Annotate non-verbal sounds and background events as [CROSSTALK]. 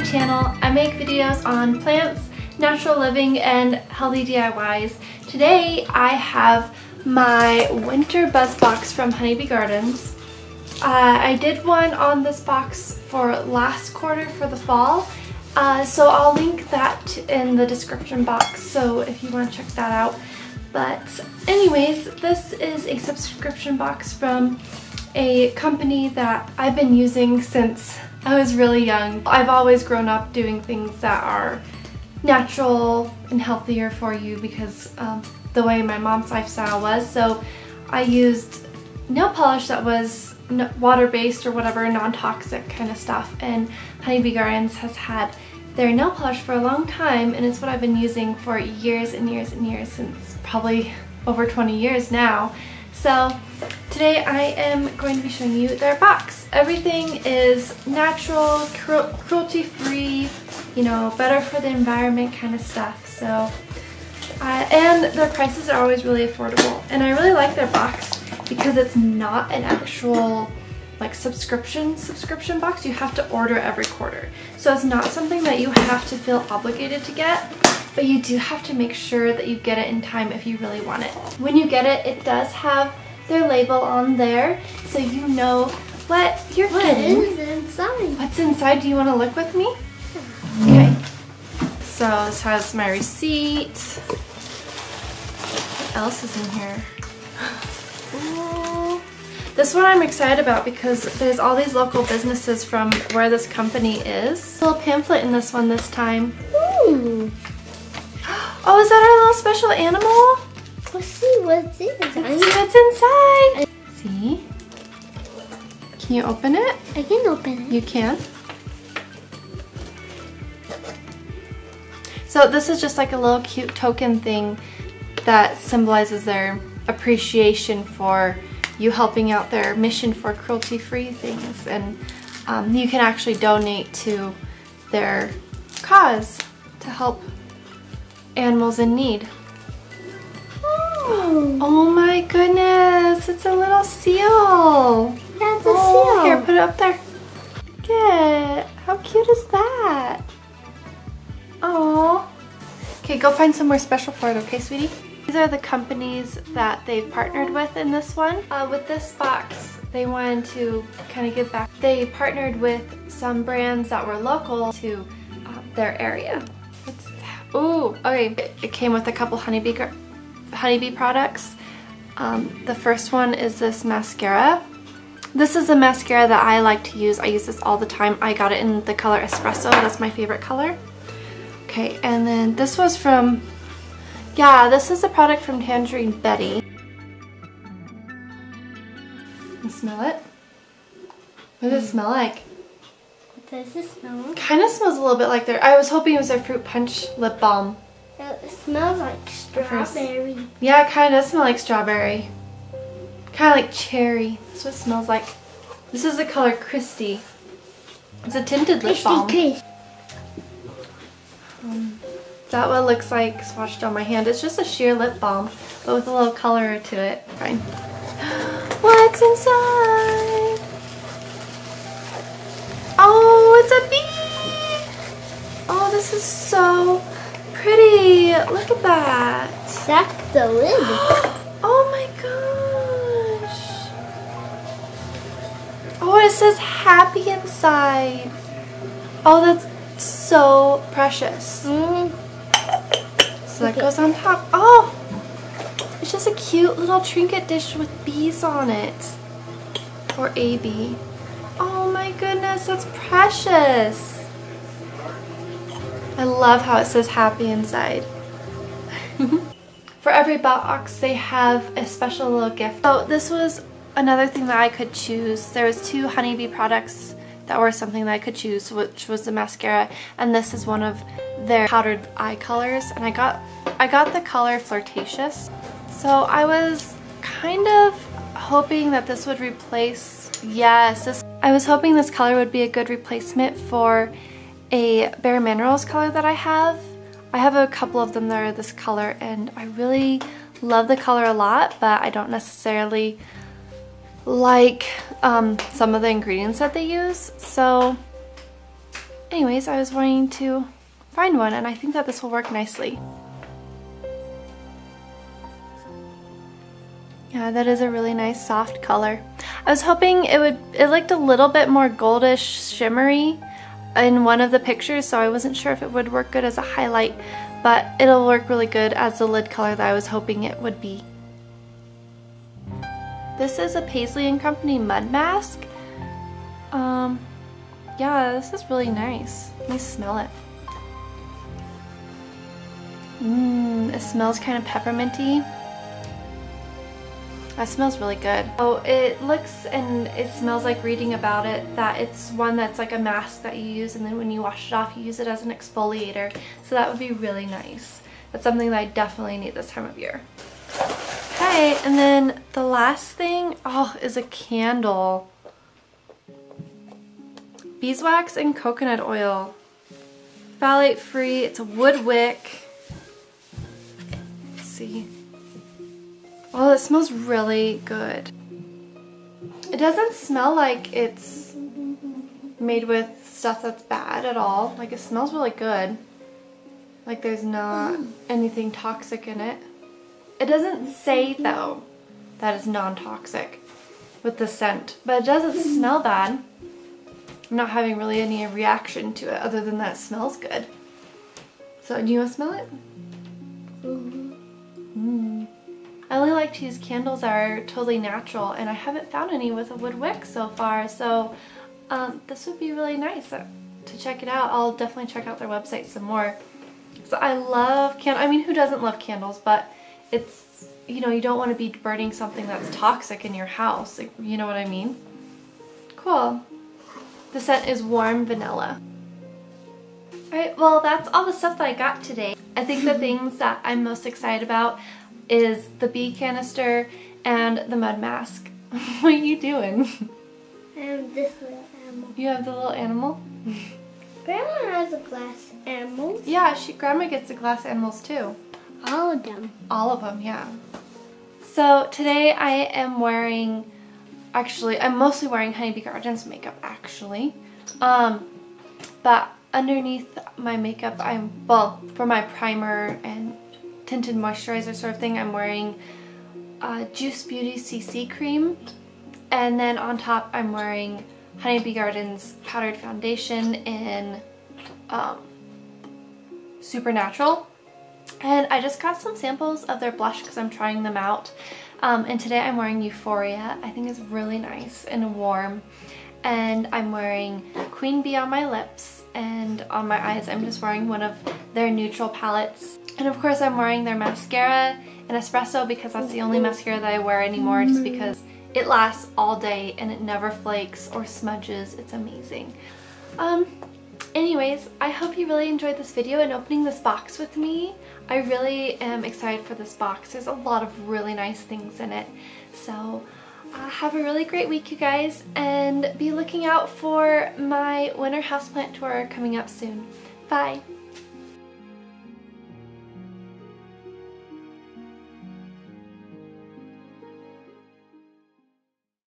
my channel. I make videos on plants, natural living, and healthy DIYs. Today I have my winter buzz box from Honeybee Gardens. Uh, I did one on this box for last quarter for the fall, uh, so I'll link that in the description box so if you want to check that out. But anyways, this is a subscription box from a company that I've been using since I was really young. I've always grown up doing things that are natural and healthier for you because um, the way my mom's lifestyle was. So I used nail polish that was water-based or whatever, non-toxic kind of stuff. And Honeybee Gardens has had their nail polish for a long time and it's what I've been using for years and years and years since probably over 20 years now. So today I am going to be showing you their box. Everything is natural, cruelty-free, you know, better for the environment kind of stuff. So, uh, and their prices are always really affordable. And I really like their box because it's not an actual like subscription subscription box. You have to order every quarter. So it's not something that you have to feel obligated to get but you do have to make sure that you get it in time if you really want it. When you get it, it does have their label on there so you know what you're what getting. What is inside? What's inside? Do you want to look with me? Okay. So this has my receipt. What else is in here? Ooh. This one I'm excited about because there's all these local businesses from where this company is. A little pamphlet in this one this time. Ooh. [GASPS] Oh, is that our little special animal? Let's see what's inside. Let's see what's inside. See? Can you open it? I can open it. You can? So this is just like a little cute token thing that symbolizes their appreciation for you helping out their mission for cruelty-free things. And um, you can actually donate to their cause to help animals in need. Oh, my goodness, it's a little seal. That's a oh, seal. Here, put it up there. Good. How cute is that? Oh. Okay, go find somewhere special for it, okay, sweetie? These are the companies that they've partnered with in this one. Uh, with this box, they wanted to kind of give back. They partnered with some brands that were local to uh, their area. Ooh, okay. It, it, came with a couple honeybee, honeybee products. Um, the first one is this mascara. This is a mascara that I like to use. I use this all the time. I got it in the color Espresso. That's my favorite color. Okay, and then this was from, yeah, this is a product from Tangerine Betty. You smell it? What does it smell like? Does it smell? Kind of smells a little bit like their, I was hoping it was their Fruit Punch lip balm. It smells like strawberry. Yeah, it kind of does smell like strawberry. Kind of like cherry. That's what it smells like. This is the color Christy. It's a tinted lip Christy balm. Um, that what it looks like swatched on my hand? It's just a sheer lip balm, but with a little color to it. Fine. [GASPS] What's inside? Oh, it's a bee! Oh, this is so pretty. Look at that. That's the lid. [GASPS] oh my gosh. Oh, it says happy inside. Oh, that's so precious. Mm. So that goes on top. Oh, it's just a cute little trinket dish with bees on it. Or a bee. Oh my goodness, that's precious. I love how it says happy inside. [LAUGHS] For every box, they have a special little gift. So this was another thing that I could choose. There was two Honeybee products that were something that I could choose, which was the mascara, and this is one of their powdered eye colors. And I got, I got the color Flirtatious. So I was kind of hoping that this would replace, yes, this I was hoping this color would be a good replacement for a Bare Minerals color that I have. I have a couple of them that are this color and I really love the color a lot, but I don't necessarily like um, some of the ingredients that they use. So anyways, I was wanting to find one and I think that this will work nicely. Yeah, that is a really nice soft color. I was hoping it would, it looked a little bit more goldish shimmery in one of the pictures, so I wasn't sure if it would work good as a highlight, but it'll work really good as the lid color that I was hoping it would be. This is a Paisley & Company mud mask. Um, yeah, this is really nice. Let me smell it. Mmm, it smells kind of pepperminty. That smells really good. Oh, it looks and it smells like reading about it that it's one that's like a mask that you use and then when you wash it off you use it as an exfoliator. So that would be really nice. That's something that I definitely need this time of year. Okay, and then the last thing, oh, is a candle. Beeswax and coconut oil. Phthalate free, it's a wood wick. Oh, it smells really good. It doesn't smell like it's made with stuff that's bad at all. Like it smells really good. Like there's not mm. anything toxic in it. It doesn't say though that it's non-toxic with the scent, but it doesn't mm. smell bad. I'm not having really any reaction to it other than that it smells good. So do you want to smell it? Mm-hmm. Mm. I only like to use candles that are totally natural and I haven't found any with a wood wick so far so um, this would be really nice to check it out. I'll definitely check out their website some more. So I love candles. I mean who doesn't love candles but it's you know you don't want to be burning something that's toxic in your house. Like, you know what I mean? Cool. The scent is warm vanilla. Alright, well that's all the stuff that I got today. I think the [LAUGHS] things that I'm most excited about is the bee canister and the mud mask. [LAUGHS] what are you doing? I have this little animal. You have the little animal? Grandma has a glass animal. Yeah, she grandma gets the glass animals too. All of them. All of them, yeah. So today I am wearing, actually, I'm mostly wearing Honeybee Gardens makeup actually. Um, but underneath my makeup, I'm, well, for my primer and tinted moisturizer sort of thing, I'm wearing uh, Juice Beauty CC cream. And then on top, I'm wearing Honeybee Gardens powdered foundation in um, Supernatural. And I just got some samples of their blush because I'm trying them out. Um, and today I'm wearing Euphoria. I think it's really nice and warm. And I'm wearing Queen Bee on my lips and on my eyes I'm just wearing one of their neutral palettes. And of course I'm wearing their mascara and Espresso because that's the only mascara that I wear anymore just because it lasts all day and it never flakes or smudges. It's amazing. Um, anyways, I hope you really enjoyed this video and opening this box with me. I really am excited for this box. There's a lot of really nice things in it. So uh, have a really great week, you guys, and be looking out for my winter houseplant tour coming up soon. Bye!